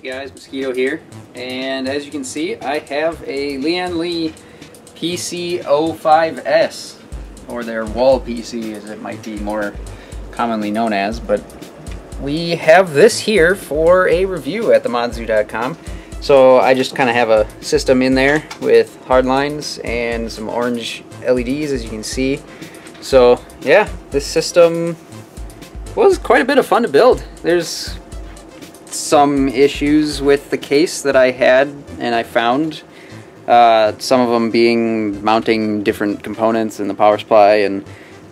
Hey guys, Mosquito here, and as you can see, I have a Lian Li PC05S, or their wall PC as it might be more commonly known as, but we have this here for a review at themodzoo.com. So I just kind of have a system in there with hard lines and some orange LEDs as you can see. So yeah, this system was quite a bit of fun to build. There's some issues with the case that I had and I found. Uh, some of them being mounting different components in the power supply and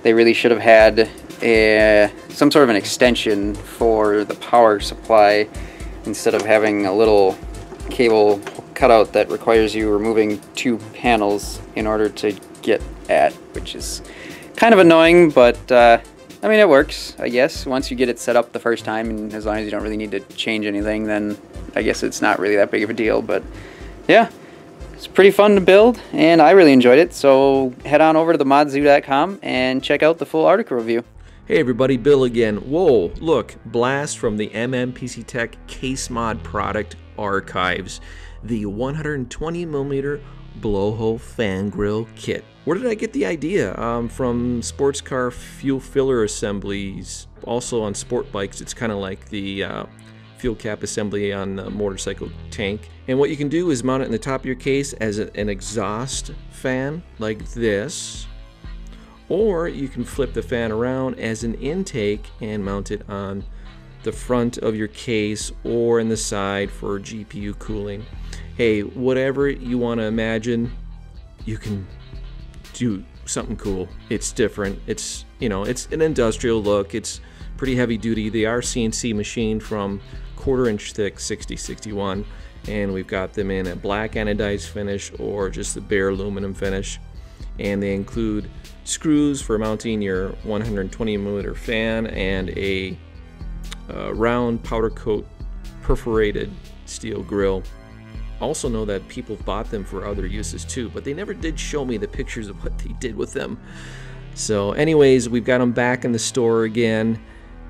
they really should have had a, some sort of an extension for the power supply instead of having a little cable cutout that requires you removing two panels in order to get at, which is kind of annoying, but uh, I mean, it works, I guess. Once you get it set up the first time, and as long as you don't really need to change anything, then I guess it's not really that big of a deal. But yeah, it's pretty fun to build, and I really enjoyed it. So head on over to themodzoo.com and check out the full article review. Hey everybody, Bill again. Whoa, look, blast from the Mnpctech Case Mod product archives. The 120mm blowhole fan grill kit. Where did I get the idea? Um, from sports car fuel filler assemblies. Also on sport bikes, it's kind of like the uh, fuel cap assembly on the motorcycle tank. And what you can do is mount it in the top of your case as a, an exhaust fan, like this. Or you can flip the fan around as an intake and mount it on the front of your case or in the side for GPU cooling. Hey, whatever you want to imagine, you can do something cool. It's different. It's, you know, it's an industrial look. It's pretty heavy duty. They are CNC machined from quarter inch thick 6061 and we've got them in a black anodized finish or just the bare aluminum finish and they include screws for mounting your 120 millimeter fan and a uh, round powder coat perforated steel grill. Also know that people bought them for other uses too, but they never did show me the pictures of what they did with them. So anyways, we've got them back in the store again.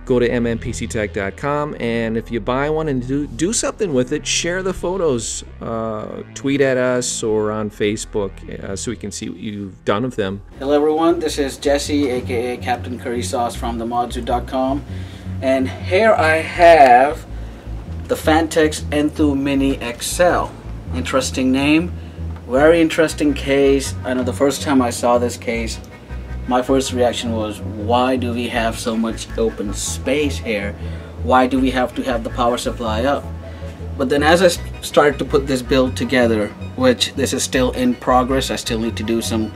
Go to mnpctech.com and if you buy one and do, do something with it, share the photos. Uh, tweet at us or on Facebook uh, so we can see what you've done with them. Hello everyone, this is Jesse aka Captain Curry Sauce from themodzoo.com and here I have the Phanteks Enthoo Mini XL. Interesting name, very interesting case. I know the first time I saw this case, my first reaction was, why do we have so much open space here? Why do we have to have the power supply up? But then as I started to put this build together, which this is still in progress, I still need to do some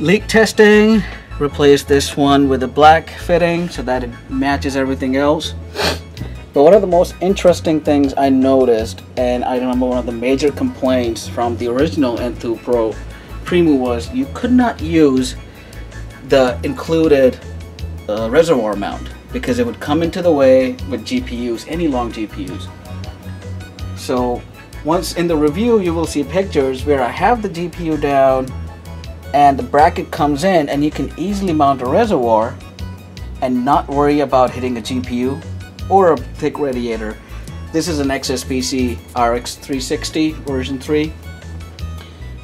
leak testing, replace this one with a black fitting so that it matches everything else. But one of the most interesting things I noticed, and I remember one of the major complaints from the original Enthoo Pro Primo was you could not use the included uh, reservoir mount because it would come into the way with GPUs, any long GPUs. So once in the review you will see pictures where I have the GPU down and the bracket comes in and you can easily mount a reservoir and not worry about hitting a GPU or a thick radiator. This is an XSPC RX 360 version 3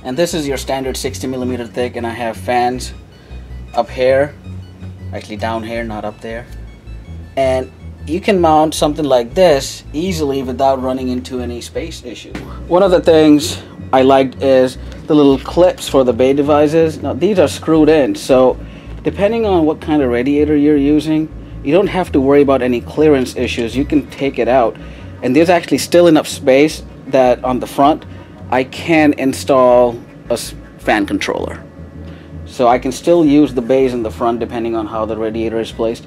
and this is your standard 60 millimeter thick and I have fans up here actually down here not up there and you can mount something like this easily without running into any space issue. One of the things I liked is the little clips for the bay devices. Now these are screwed in so depending on what kind of radiator you're using you don't have to worry about any clearance issues. You can take it out and there's actually still enough space that on the front I can install a fan controller. So I can still use the bays in the front depending on how the radiator is placed.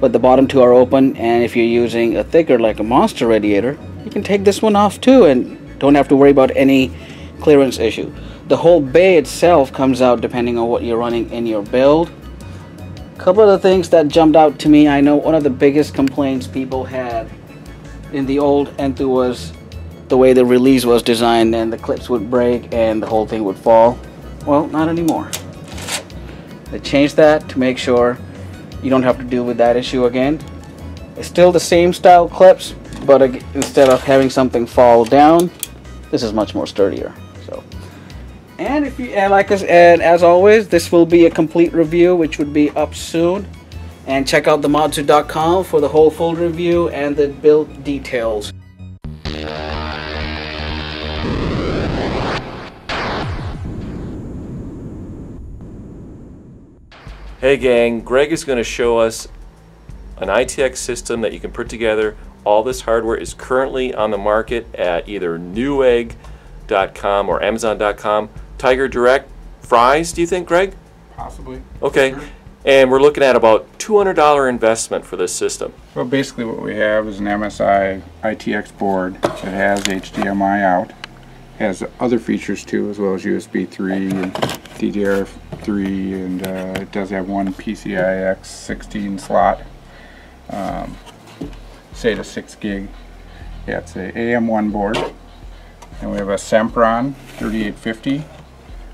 But the bottom two are open and if you're using a thicker like a monster radiator, you can take this one off too and don't have to worry about any clearance issue. The whole bay itself comes out depending on what you're running in your build. A couple of the things that jumped out to me, I know one of the biggest complaints people had in the old Enthoo was the way the release was designed and the clips would break and the whole thing would fall. Well, not anymore. They changed that to make sure you don't have to deal with that issue again. It's still the same style clips, but instead of having something fall down, this is much more sturdier. And if you and like us, and as always, this will be a complete review, which would be up soon. And check out themodzoo.com for the whole full review and the build details. Hey gang, Greg is going to show us an ITX system that you can put together. All this hardware is currently on the market at either newegg.com or amazon.com. Tiger Direct, Fry's, do you think, Greg? Possibly. Okay. And we're looking at about $200 investment for this system. Well, basically what we have is an MSI ITX board that has HDMI out. Has other features too, as well as USB 3 and DDR3, and uh, it does have one PCI X 16 slot, um, SATA 6 gig. Yeah, it's a AM1 board. And we have a Sempron 3850,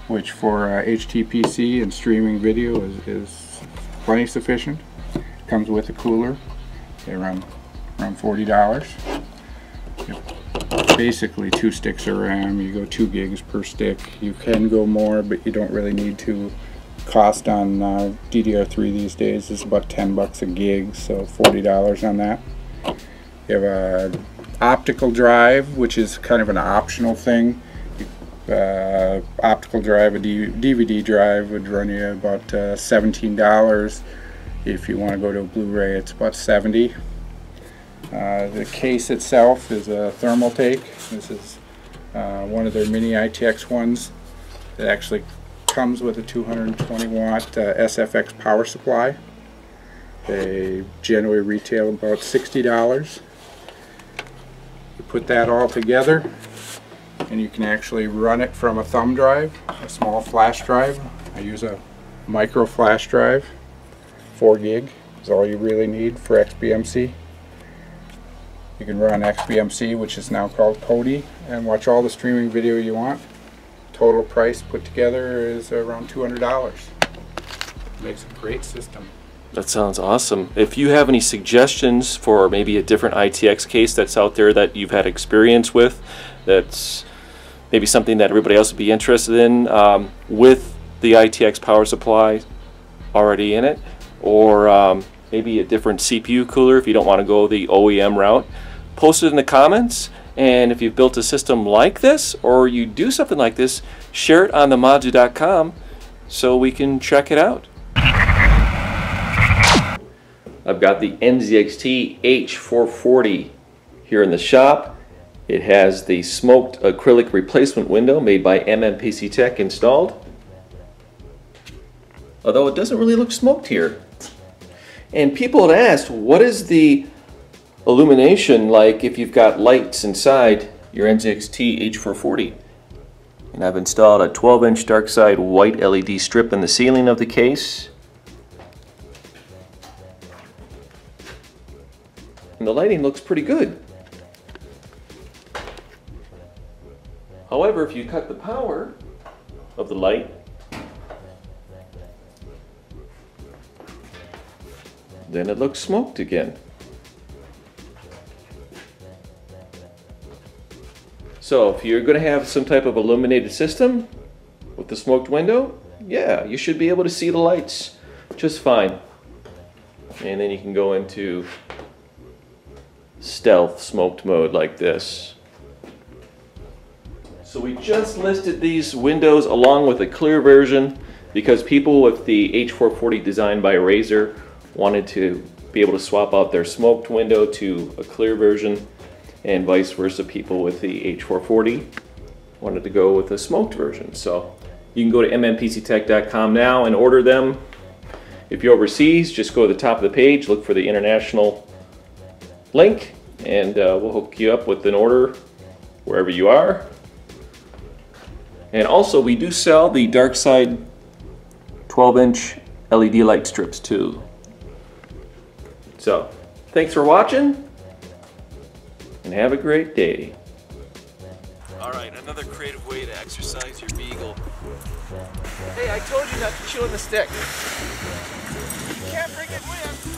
which for uh, HTPC and streaming video is, is plenty sufficient. Comes with a cooler. They run around forty dollars. Basically two sticks of RAM. You go two gigs per stick. You can go more, but you don't really need to. Cost on uh, DDR3 these days is about 10 bucks a gig, so $40 on that. You have a optical drive, which is kind of an optional thing. Uh, optical drive, a DVD drive would run you about uh, $17. If you want to go to a Blu-ray, it's about 70 uh, The case itself is a Thermaltake. This is uh, one of their mini ITX ones that actually comes with a 220 watt uh, SFX power supply. They generally retail about $60. You put that all together and you can actually run it from a thumb drive, a small flash drive. I use a micro flash drive, 4 gig is all you really need for XBMC. You can run XBMC, which is now called Kodi, and watch all the streaming video you want total price put together is around $200. Makes a great system. That sounds awesome. If you have any suggestions for maybe a different ITX case that's out there that you've had experience with, that's maybe something that everybody else would be interested in um, with the ITX power supply already in it, or um, maybe a different CPU cooler if you don't want to go the OEM route, post it in the comments and if you've built a system like this or you do something like this, share it on themodzoo.com so we can check it out. I've got the NZXT H440 here in the shop. It has the smoked acrylic replacement window made by Mnpctech installed. Although it doesn't really look smoked here. And people had asked, what is the illumination like if you've got lights inside your NZXT H440. And I've installed a 12 inch Darkside white LED strip in the ceiling of the case. And the lighting looks pretty good. However, if you cut the power of the light, then it looks smoked again. So if you're going to have some type of illuminated system with the smoked window, yeah, you should be able to see the lights just fine. And then you can go into stealth smoked mode like this. So we just listed these windows along with a clear version because people with the H440 designed by Razer wanted to be able to swap out their smoked window to a clear version and vice versa people with the H440 wanted to go with a smoked version. So you can go to mnpctech.com now and order them. If you're overseas, just go to the top of the page, look for the international link, and uh, we'll hook you up with an order wherever you are. And also, we do sell the Darkside 12 inch LED light strips too. So, thanks for watching and have a great day. All right, another creative way to exercise your beagle. Hey, I told you not to chew on the stick. You can't bring it with.